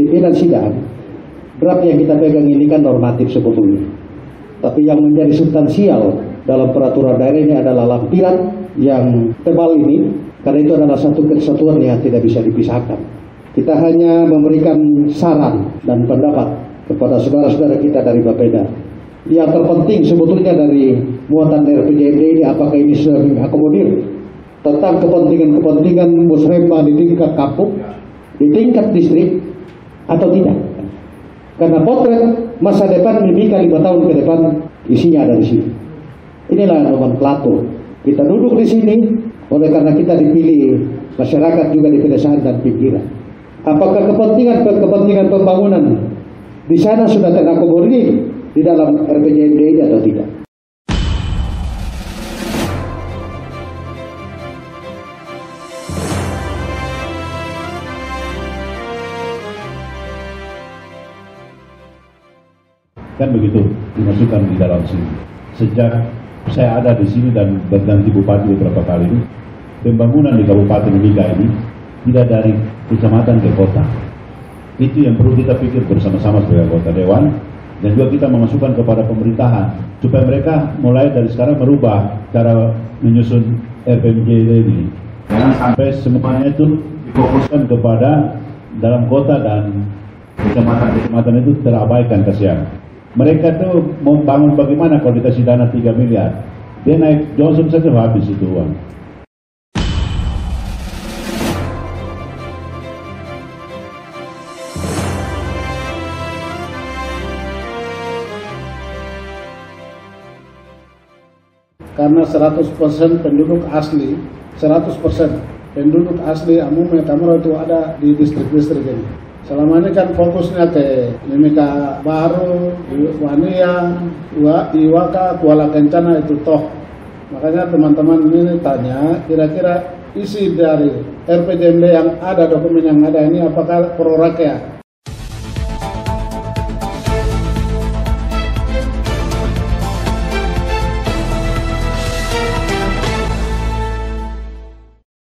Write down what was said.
pimpinan sidang, draft yang kita pegang ini kan normatif sebetulnya. Tapi yang menjadi substansial dalam peraturan daerah ini adalah lampiran yang tebal ini, karena itu adalah satu kesatuan yang tidak bisa dipisahkan. Kita hanya memberikan saran dan pendapat kepada saudara-saudara kita dari Bapeda. Yang terpenting sebetulnya dari muatan RPJMD ini apakah ini sudah mengakomodir tentang kepentingan-kepentingan musrembah di tingkat kampung, di tingkat distrik atau tidak. Karena potret masa depan mimika lima tahun ke depan isinya ada di sini. Inilah nomenklatur. Kita duduk di sini oleh karena kita dipilih masyarakat juga di pedesaan dan pinggiran. Apakah kepentingan kepentingan pembangunan di sana sudah terakomodir di dalam RPJMD atau tidak? Kan begitu dimasukkan di dalam sini. Sejak saya ada di sini dan berganti bupati beberapa kali ini, pembangunan di Kabupaten Mimika ini tidak dari kecamatan ke kota. Itu yang perlu kita pikir bersama-sama sebagai kota dewan dan juga kita memasukkan kepada pemerintahan supaya mereka mulai dari sekarang merubah cara menyusun RPMJD ini. Jangan sampai semuanya itu difokuskan kepada dalam kota dan kecamatan-kecamatan itu terabaikan kasihan. Mereka tuh mau bangun bagaimana kalau dikasih dana 3 miliar. Dia naik Johnson saja habis itu uang. karena 100% penduduk asli 100% penduduk asli Amume Tamaro itu ada di distrik-distrik ini selama ini kan fokusnya ke Mimika Baru, Wania, Iwaka, Kuala Kencana itu toh. Makanya teman-teman ini tanya kira-kira isi dari RPJMD yang ada dokumen yang ada ini apakah pro rakyat